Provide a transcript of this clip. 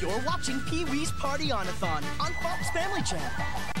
You're watching Pee Wee's Party On-a-thon on Fox Family Channel.